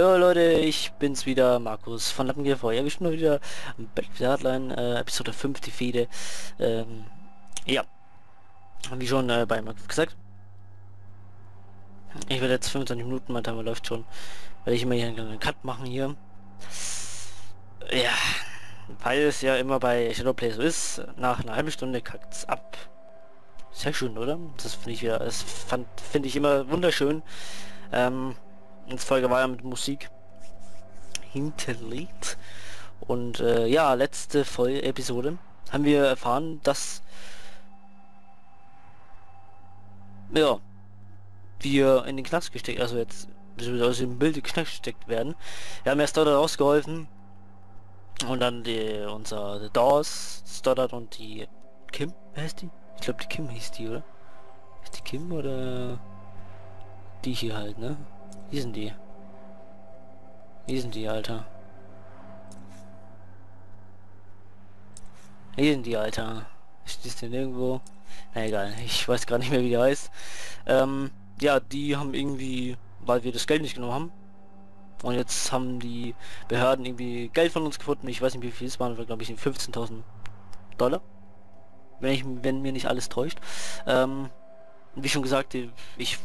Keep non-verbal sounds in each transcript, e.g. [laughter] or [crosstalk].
Jo Leute, ich bin's wieder, Markus von Lappengear Ja, wir schon wieder am Hardline, äh, Episode 5, die Fehde. Ähm, ja, wie schon äh, bei Markus gesagt. Ich werde jetzt 25 Minuten, mein Timer läuft schon. Werde ich immer hier einen Cut machen hier. Ja, weil es ja immer bei Shadowplay so ist, nach einer halben Stunde kackt's ab. Sehr schön, oder? Das finde ich ja, das fand finde ich immer wunderschön. Ähm, das Folge war ja mit Musik hinterlegt. Und äh, ja, letzte Folge Episode haben wir erfahren, dass ja, wir in den Knast gesteckt, also jetzt also im Bild Knast gesteckt werden. Wir haben erst dort rausgeholfen und dann die, unser Dawes, Stoddard und die Kim, wer heißt die? Ich glaube die Kim hieß die, oder? Ist die Kim oder die hier halt, ne? Wie sind die? Wie sind die, Alter? Wie sind die, Alter? Ist denn irgendwo? Na egal, ich weiß gar nicht mehr, wie die heißt. Ähm, ja, die haben irgendwie, weil wir das Geld nicht genommen haben, und jetzt haben die Behörden irgendwie Geld von uns gefunden. Ich weiß nicht, wie viel es waren, glaube ich 15.000 Dollar. Wenn ich, wenn mir nicht alles täuscht. Ähm, wie schon gesagt, ich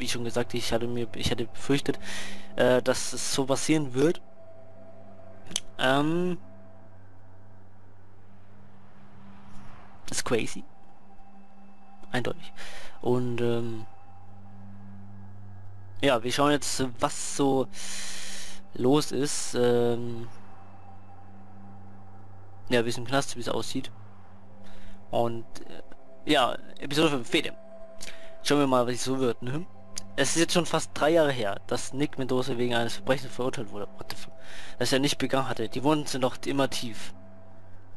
wie schon gesagt, ich hatte mir, ich hatte befürchtet, äh, dass es so passieren wird. Ähm, ist crazy. Eindeutig. Und ähm, ja, wir schauen jetzt, was so los ist. Ähm, ja, wie es im Knast, wie es aussieht. Und äh, ja, Episode 5, Fede. Schauen wir mal, was so wird, ne? Es ist jetzt schon fast drei Jahre her, dass Nick Mendoza wegen eines Verbrechens verurteilt wurde. Dass er nicht begangen hatte. Die Wunden sind noch immer tief.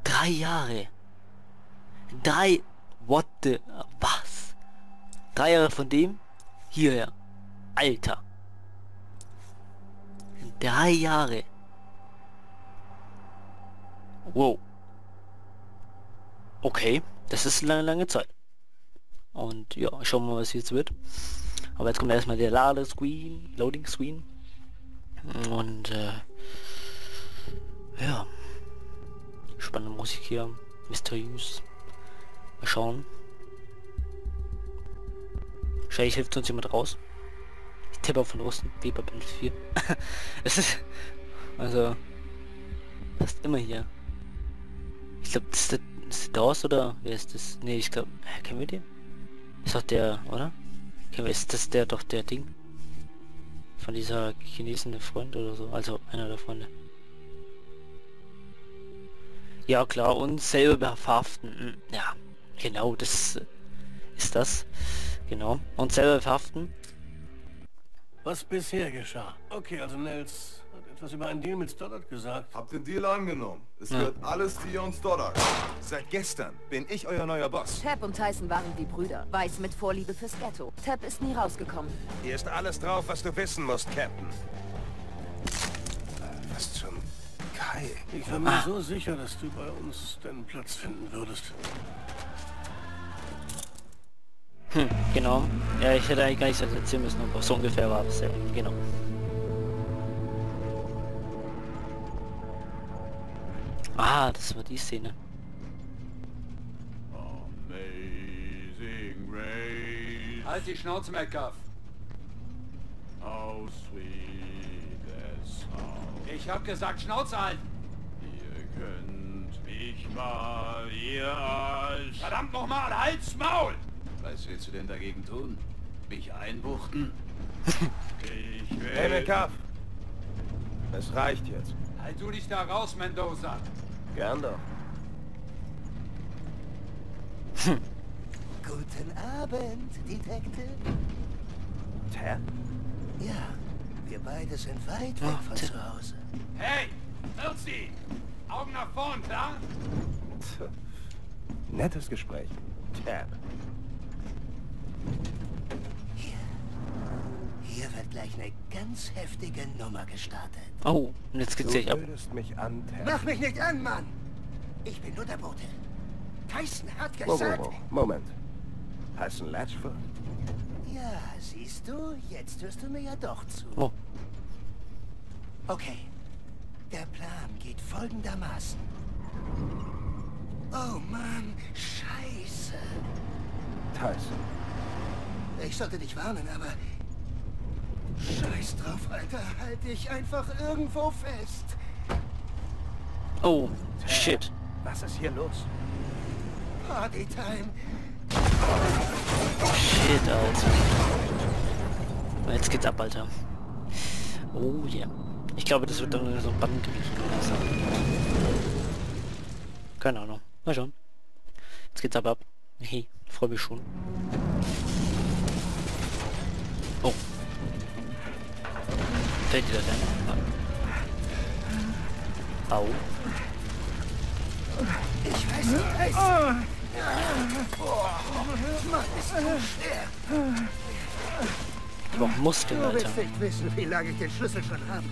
Drei Jahre. Drei... What the... Was? Drei Jahre von dem? Hierher. Alter. Drei Jahre. Wow. Okay, das ist eine lange, lange Zeit. Und ja, schauen wir mal, was jetzt wird. Aber jetzt kommt erstmal der Ladescreen, Loading Screen. Und äh, ja. Spannende Musik hier. Mysteriös. Mal schauen. Wahrscheinlich hilft uns jemand raus. Ich tippe auf von Osten, wie bei Band 4. [laughs] es ist. Also. Fast immer hier. Ich glaube, das ist der, ist oder wer ist das? Ne, ich glaube. Kennen wir den? Ist doch der, oder? Ist das der doch der Ding? Von dieser chinesischen Freund oder so? Also einer der Freunde. Ja klar, und selber verhaften. Hm, ja, genau, das ist das. Genau. Und selber verhaften. Was bisher geschah? Okay, also Nels was über einen Deal mit Stoddard gesagt. Habt den Deal angenommen. Es ja. gehört alles dir und Stoddard. Seit gestern bin ich euer neuer Boss. Tab und Tyson waren wie Brüder. Weiß mit Vorliebe fürs Ghetto. Tab ist nie rausgekommen. Hier ist alles drauf, was du wissen musst, Captain. Was zum Kai? Ich war mir ah. so sicher, dass du bei uns deinen Platz finden würdest. Hm, genau. Ja, ich hätte eigentlich gar nichts erzählen müssen, aber so ungefähr war es ja. Genau. Ah, das war die Szene. Halt die Schnauze, Metcalf. How sweet Ich hab gesagt, Schnauze halten. Ihr könnt mich mal, ihr Arsch. Verdammt nochmal, halt's Maul! Was willst du denn dagegen tun? Mich einbuchten? [laughs] ich will... Hey, Metcalf! Es reicht jetzt. Halt du dich da raus, Mendoza. Gern doch. Guten Abend, Detective. Tab? Ja, wir beide sind weit weg von zu Hause. Hey, Elsie! Augen nach vorn, klar? Nettes Gespräch. Tab. Hier. Hier wird gleich eine ganz heftige Nummer gestartet. Oh, und jetzt geht's sich ab. mich an, Ted. Mach mich nicht an, Mann! Ich bin nur der Bote. Tyson hat gesagt... Mo, Mo, Mo. Moment. Tyson Latchford? Ja, siehst du, jetzt hörst du mir ja doch zu. Oh. Okay. Der Plan geht folgendermaßen. Oh Mann, scheiße. Tyson. Ich sollte dich warnen, aber... Scheiß drauf, Alter. Halt dich einfach irgendwo fest. Oh, shit. Was ist hier los? Partytime. Shit, Alter. Jetzt geht's ab, Alter. Oh ja. Yeah. Ich glaube, das wird dann so ein Bandengebiet oder so. Keine Ahnung. Mal schauen. Jetzt geht's aber ab. Hey, freue mich schon. Oh. Fällt dir das denn? Au. Ich weiß nicht, weiß. Mann, ist so schwer. Ich brauch Muskeln, Du Alter. willst nicht wissen, wie lange ich den Schlüssel schon habe.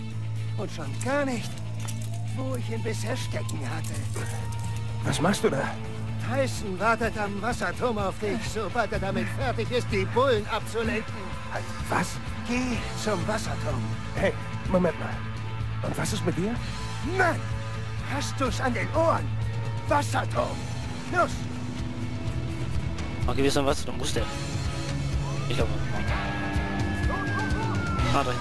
Und schon gar nicht, wo ich ihn bisher stecken hatte. Was machst du da? Tyson wartet am Wasserturm auf dich, sobald er damit fertig ist, die Bullen abzulenken. Was? Geh zum Wasserturm. Hey, Moment mal. Und was ist mit dir? Mann, hast du's an den Ohren? Wasserturm. Los, Okay, wir sind was, du musst der. Ich glaube. Warte.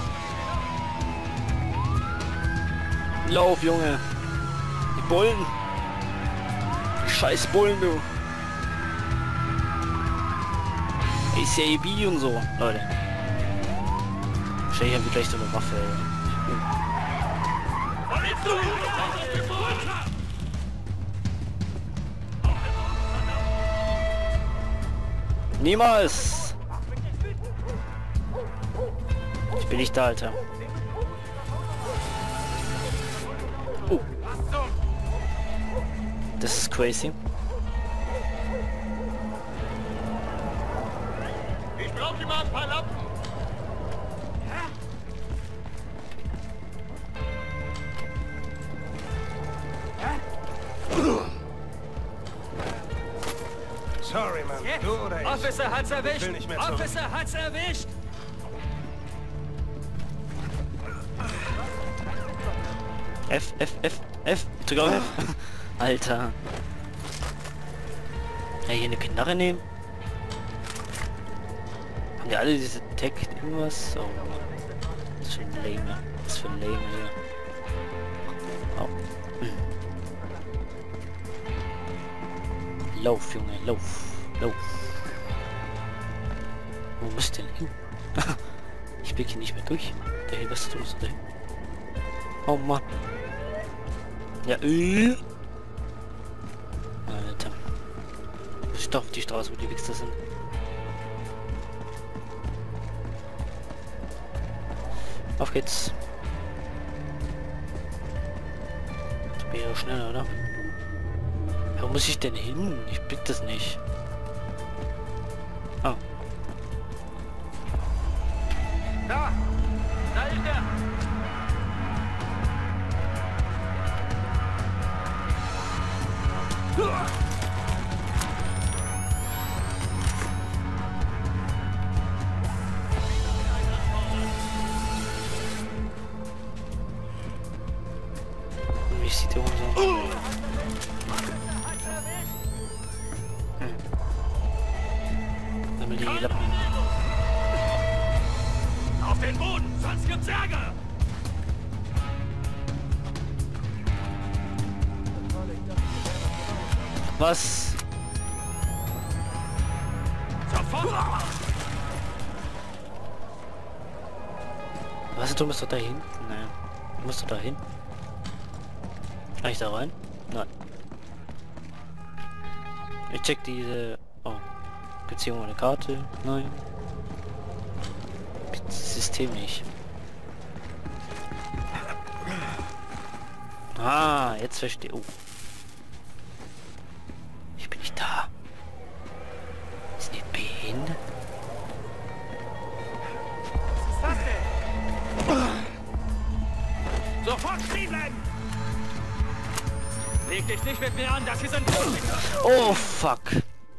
Lauf, Junge. Die Bullen. Scheiß Bullen, du. ACAB und so, Leute. Haben wir gleich so eine Waffe. Niemals! Ich bin nicht da, Alter. Oh. Das ist crazy. Ich brauche hier mal ein paar Lampen. Officer hat's erwischt! will nicht mehr zurück. Officer hat's erwischt! F, F, F, F. Drück auf F. [laughs] Alter. Ja, hier eine Knarre nehmen. Haben die alle diese Tech irgendwas? Oh, das ist für ein lame. Das ist für ein lame hier. Oh. Hm. Lauf, Junge, lauf. Lauf. Wo du denn hin? [laughs] ich blick hier nicht mehr durch. Dahin, was ist los? Dahin. Oh Mann. Ja, äh. Alter. Stoff die Straße, wo die Wichser sind. Auf geht's. Das bin ja schneller, oder? Wo muss ich denn hin? Ich blick das nicht. Den Boden, sonst gibt's Ärger. Was? Sofort. Was, du musst doch da hinten? Nein. Du musst doch da hin. Kann ich da rein? Nein. Ich check diese... Oh. Irgendwo eine Karte? Nein. System nicht. Ah, jetzt verstehe... Oh. Ich bin nicht da. Ist nicht behindert? Sofort stehen bleiben! Leg dich nicht mit mir an, das hier sind... Oh fuck.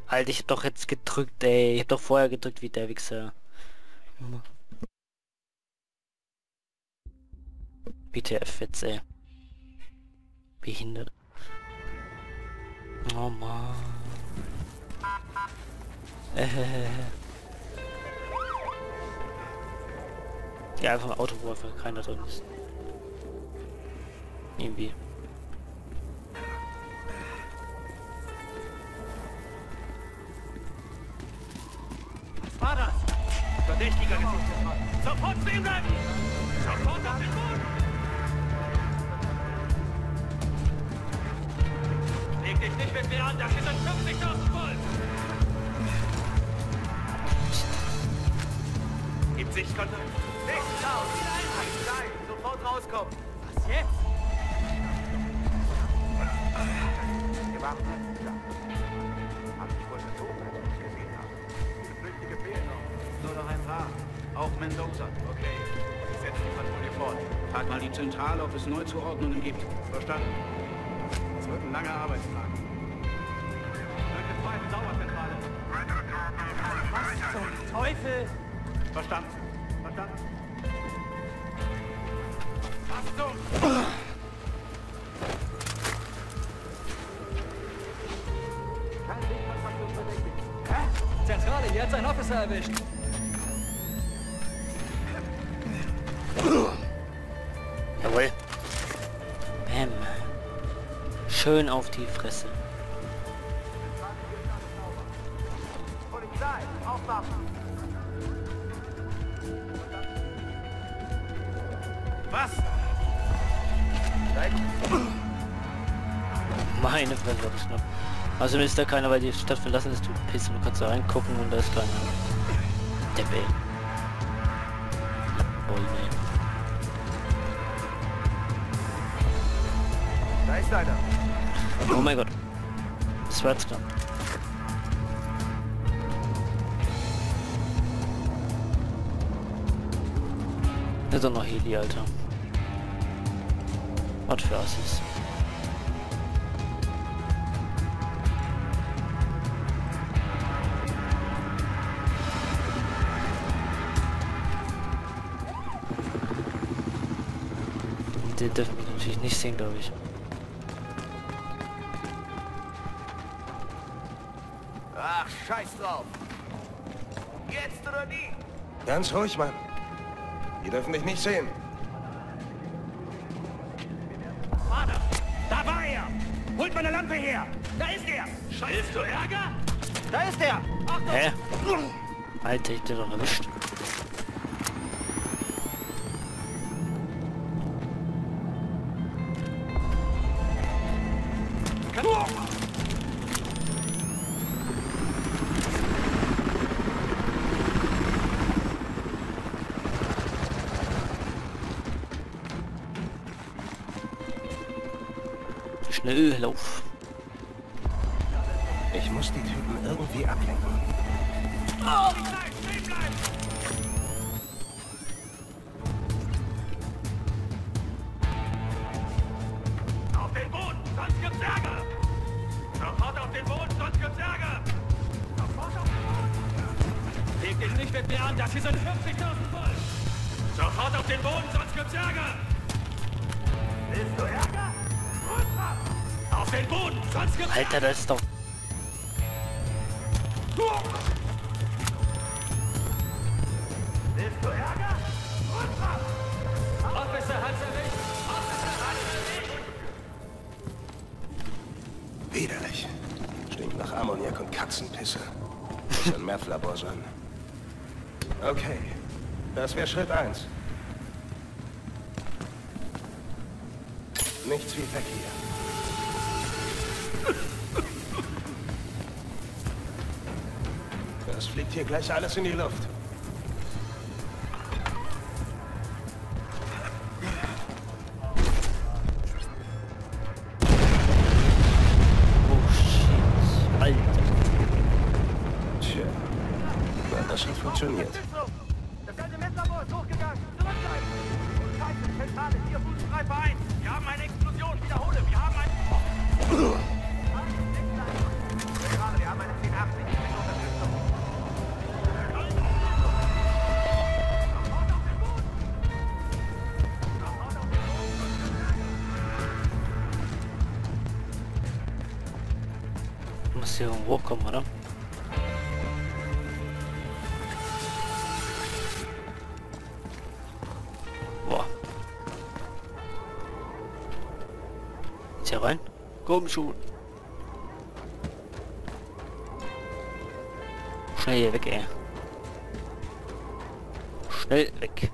Alter, ich hab doch jetzt gedrückt, ey. Ich hab doch vorher gedrückt wie der Wichser. BTF-Witz, ey. Behindert. Oh Mann. Äh. [laughs] Ja, einfach ein Auto, wo einfach keiner drin ist. Irgendwie. Was war das? Verdächtiger Gesichtsmann. Sofort stehen bleiben! Sofort auf den Boden! Dich nicht mit mir an, das sind 50.000 Volt! Gibt Sichtkontakt? Nichts aus! Nein, sofort rauskommen! Was jetzt? Wir waren Jahr. Hab ich wohl verzogen, als ich gesehen habe. Viele Flüchtige fehlen noch. Nur noch ein paar. Auch Mendoza. Okay. Ich setze die Patrouille fort. Frag mal die Zentrale, ob es Neuzuordnungen gibt. Verstanden. Wird ein langer Arbeitstag. Blöcke 2, Sauerzentrale. Was zum Teufel? Verstanden. Verstanden. Achtung! Zentrale, hier hat's ein Officer erwischt. Schön auf die Fresse. Was? Meine Fresse, noch. Also ist da keiner, weil die Stadt verlassen ist, du Pisse, du kannst da reingucken und da ist keiner. Depp, ey. Oh, nee. Da ist einer. Oh mein Gott. Das war jetzt knapp. Das ist doch noch Heli, Alter. Was für Assis. Die dürfen mich natürlich nicht sehen, glaube ich. Scheiß drauf. Jetzt oder nie. Ganz ruhig, Mann. Die dürfen dich nicht sehen. Vater, da war er! Holt meine Lampe her! Da ist er! Scheiß du Ärger? Da ist er! Achtung! Hä? Alter, ich den doch erwischt. Schnell, lauf. Ich muss die Typen irgendwie ablenken. Stehen den Boden, sonst gibt's Alter, das ist doch... Willst du Ärger? Runter! Officer hat's erwischt! Officer hat's erwischt! Widerlich. Stinkt nach Ammoniak und Katzenpisse. Muss ein Meth-Labor sein. Okay. Das wäre Schritt eins. Nichts wie weg hier. Hier gleich alles in die Luft. Hier irgendwo hochkommen, oder? Boah. Jetzt hier rein? Komm schon. Schnell hier weg, ey. Schnell weg.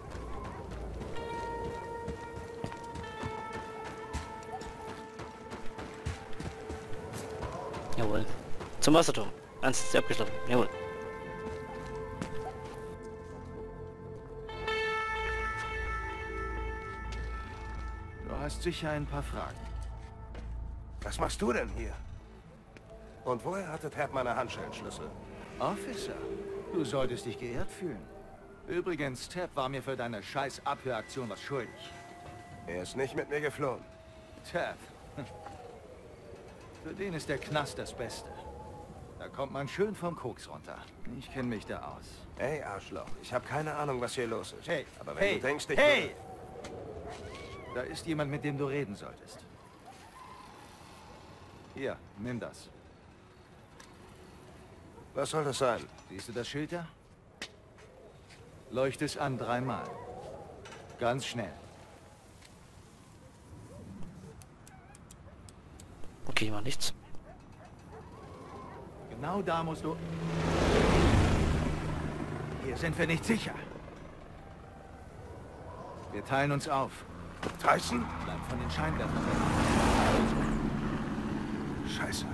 Zum Wasserturm. Eins ist abgeschlossen. Jawohl. Du hast sicher ein paar Fragen. Was machst du denn hier? Und woher hatte Tab meine Handschellenschlüssel? Officer, du solltest dich geehrt fühlen. Übrigens, Tab war mir für deine scheiß Abhöraktion was schuldig. Er ist nicht mit mir geflohen. Tab. [laughs] Für den ist der Knast das Beste. Da kommt man schön vom Koks runter. Ich kenne mich da aus. Ey, Arschloch, ich habe keine Ahnung, was hier los ist. Hey, Aber wenn hey, du denkst, ich hey! Da ist jemand, mit dem du reden solltest. Hier, nimm das. Was soll das sein? Siehst du das Schild da? Leucht es an dreimal. Ganz schnell. Okay, mal nichts. Genau da musst du... Hier sind wir nicht sicher. Wir teilen uns auf. Tyson? Bleib von den Scheinwerfern weg. Scheiße.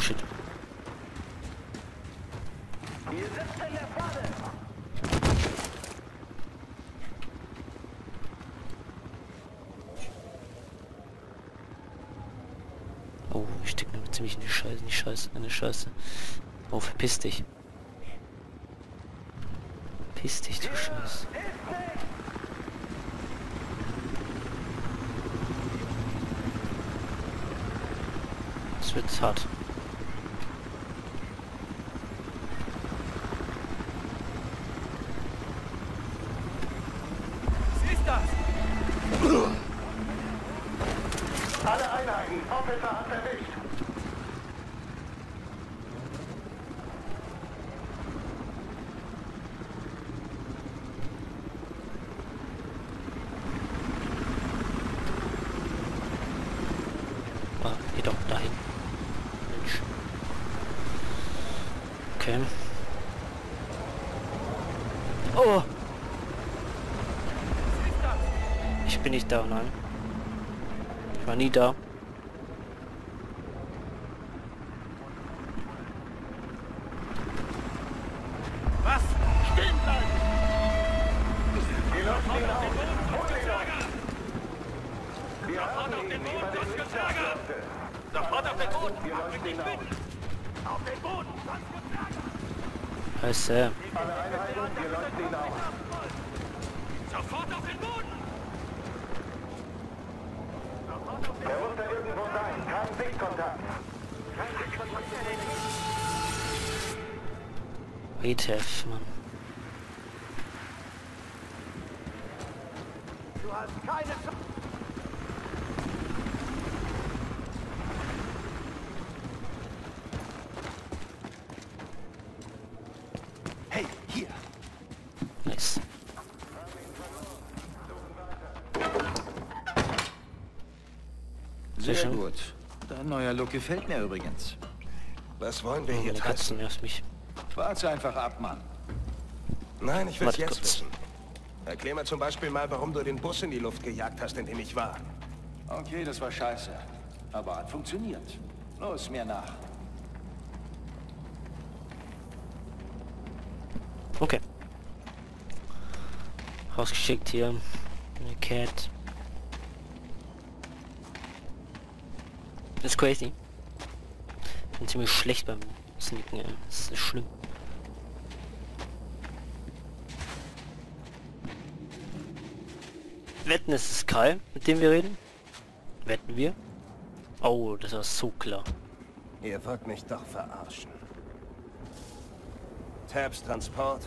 Oh shit. Oh, ich stecke mir ziemlich in die Scheiße, in die Scheiße, in die Scheiße. Oh, verpiss dich. Verpiss dich, du Scheiße. Das wird hart. Alle Einheiten, Officer hat erwischt. Ah, geh doch dahin. Mensch. Okay. Oh! Ich bin nicht da, nein. Nie da. Was? Stehen bleiben! Lassen ihn auf. Hol ihn auf. Wir haben auf den Boden, den dürfte. Sofort auf den Boden! Wir nicht ihn auf. Auf den Boden, gibt's Ärger! Scheiße. Alle Einheiten, wir leuchten ihn auf. Sofort auf den Boden! Er muss da irgendwo sein. Kein Sichtkontakt. WTF, Mann. Du hast keine Chance. Hey, hier! Nice. Sehr schön. gut. Dein neuer Look gefällt mir übrigens. Was wollen wir Oh, hier, Katzen nervt mich. Warte einfach ab, Mann. Nein, ich Warte jetzt kurz. wissen. Erklär mir zum Beispiel mal, warum du den Bus in die Luft gejagt hast, in dem ich war. Okay, das war scheiße. Aber hat funktioniert. Los, mir nach. Okay. Rausgeschickt hier. Eine Cat. Das ist crazy. Ich bin ziemlich schlecht beim Sneaken, ey. Das ist schlimm. Wetten, ist es ist Kai, mit dem wir reden. Wetten wir. Oh, das war so klar. Ihr wollt mich doch verarschen. Tabs Transport,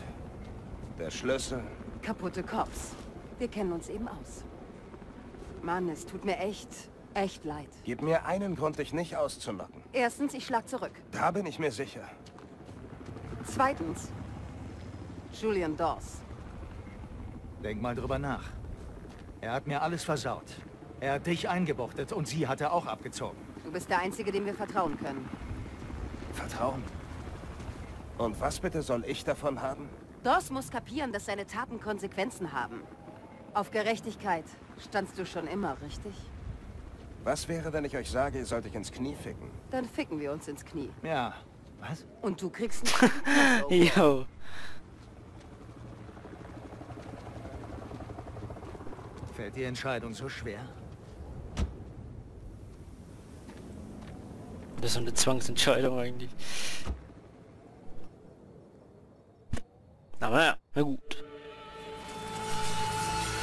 der Schlüssel. Kaputte Cops. Wir kennen uns eben aus. Mann, es tut mir echt echt leid. Gib mir einen Grund, dich nicht auszunocken. Erstens, ich schlag zurück. Da bin ich mir sicher. Zweitens, Julian Dawes. Denk mal drüber nach. Er hat mir alles versaut. Er hat dich eingebuchtet und sie hat er auch abgezogen. Du bist der Einzige, dem wir vertrauen können. Vertrauen? Und was bitte soll ich davon haben? Dawes muss kapieren, dass seine Taten Konsequenzen haben. Auf Gerechtigkeit standst du schon immer, richtig? Was wäre, wenn ich euch sage, ihr sollt euch ins Knie ficken? Dann ficken wir uns ins Knie. Ja. Was? Und du kriegst [laughs] ein Jo. Fällt die Entscheidung so schwer? Das ist so eine Zwangsentscheidung eigentlich. Aber ja, na gut.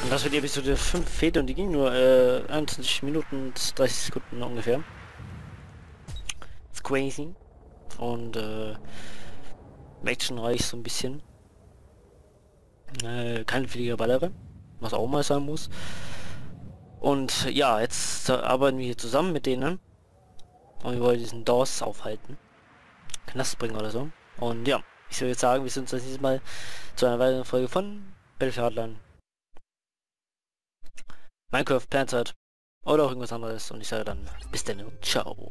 Und das wird die Episode 5 fehlt und die ging nur äh, 21 Minuten und 30 Sekunden ungefähr. Ist crazy. Und äh, actionreich so ein bisschen. Äh, kein fliegender Ballere, was auch mal sein muss. Und ja, jetzt arbeiten wir hier zusammen mit denen. Und wir wollen diesen Dawes aufhalten. Knast bringen oder so. Und ja, ich würde jetzt sagen, wir sind uns das nächste Mal zu einer weiteren Folge von Battlefield Hardline. Minecraft, Planzeit oder auch irgendwas anderes. Und ich sage dann bis dann und ciao.